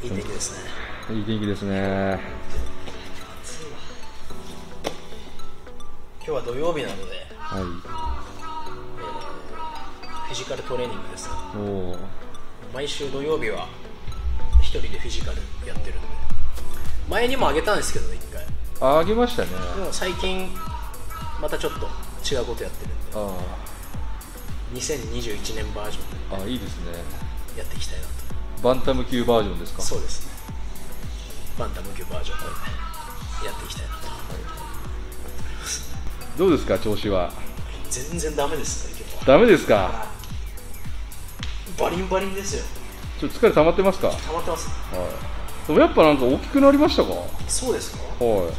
いい天気ですね。いい天気ですね。今日は土曜日なのではい。フィジカルトレーニングです。おお毎週土曜日は一人でフィジカルやってるんで。前にもあげたんですけどね一回。ああげましたね。でも最近またちょっと違うことやってるんで。あ2021年バージョンああいいですね。でやっていきたいなとバンタム級バージョンですか？そうですね。バンタム級バージョン。でやっていきたいなとどうですか調子は？全然ダメです。ね今日はダメですか？バリンバリンですよ。ちょっと疲れ溜まってますか？はい溜まってます。でもやっぱなんか大きくなりましたか？はいそうですか？お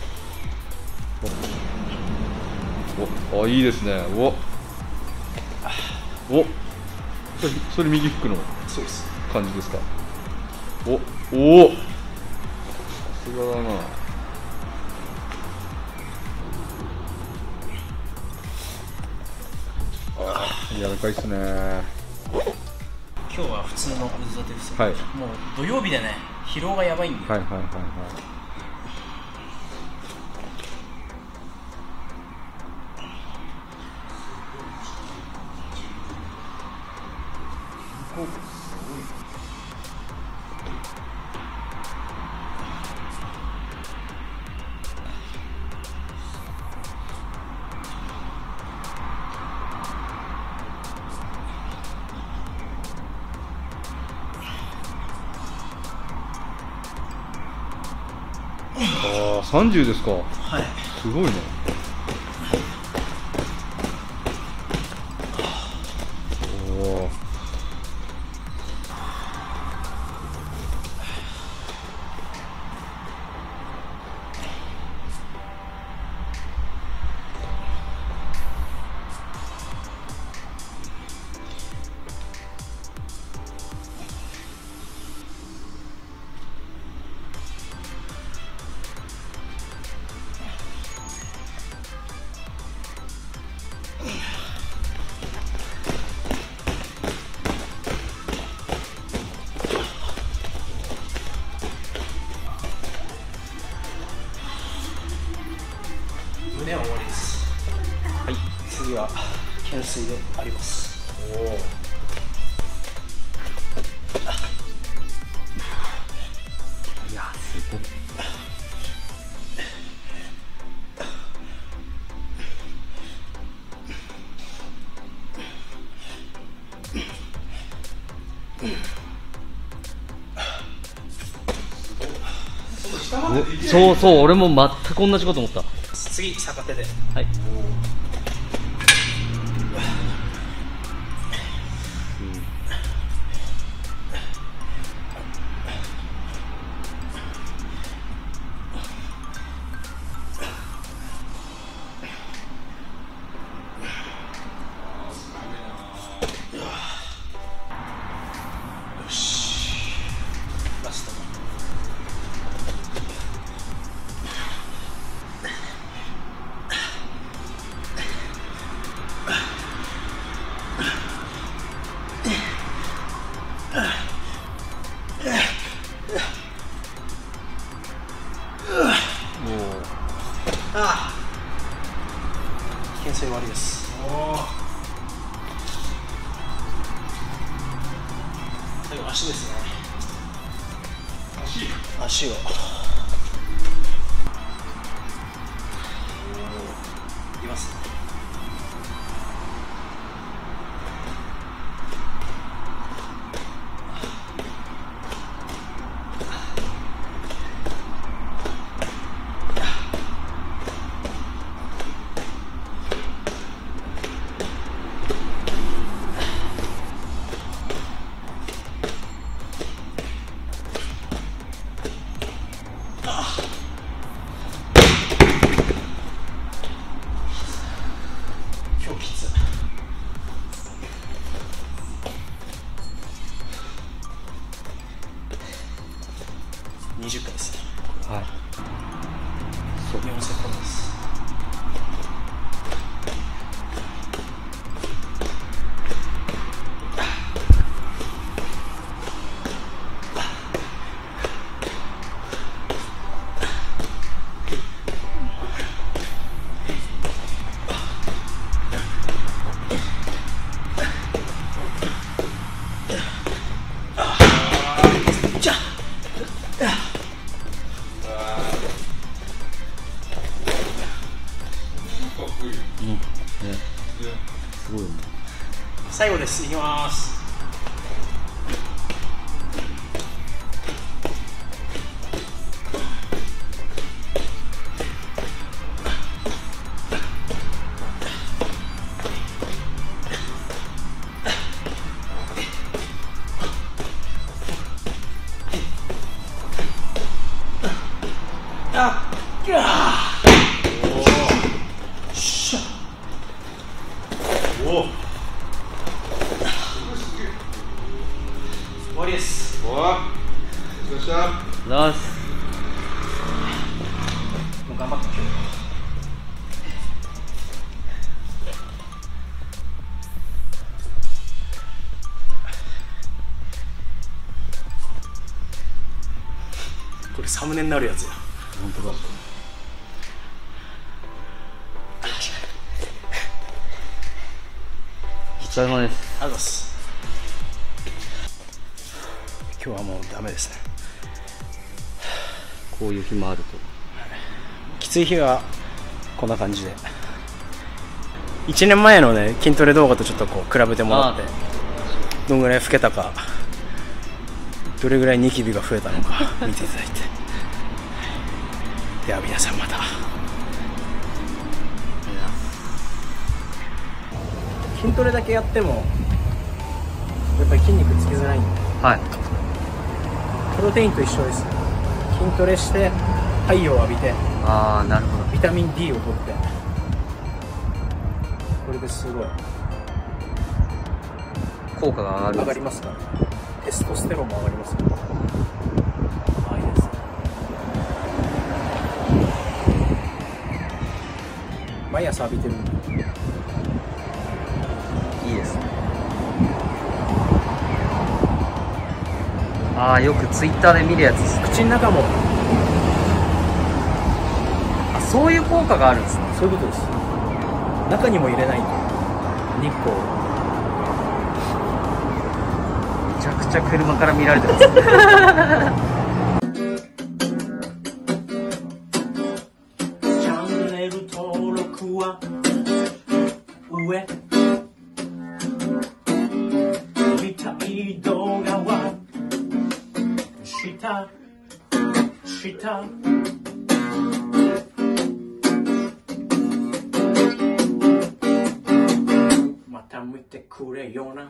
おいいですね。お。お。それそれ右フックの？そうです感じですか？おおお。さすがだな。あ柔らかいっすね。今日は普通の腕立てですよ、はい。もう土曜日でね疲労がやばいんで、はいはいはいはい30ですか。はい。すごいね次は懸垂であります。おおいやすごい。そうそう俺も全く同じこと思った。次逆手で。はいああ。懸垂終わりです。最後足ですね。足をうん、ね。すごいよね。最後です。いきます。おお終わりです。おっしゃ。ナイスもう頑張って今日これサムネになるやつや。本当だ疲れ様です。ありがとうございます。今日はもうダメですね。こういう日もあると。きつい日はこんな感じで。1年前のね筋トレ動画とちょっとこう比べてもらってどんぐらい老けたかどれぐらいニキビが増えたのか見ていただいて。では皆さんまた筋トレだけやってもやっぱり筋肉つきづらいんで。はい。プロテインと一緒です。筋トレして太陽を浴びてああなるほど。ビタミン D を取って。これですごい。効果が上がる上がりますから。テストステロンも上がりますかい毎朝浴びてるんでああよくツイッターで見るやつ。口の中も。あそういう効果があるんですね。そういうことです。中にも入れない。と日光。をめちゃくちゃ車から見られてます 下また見てくれよな。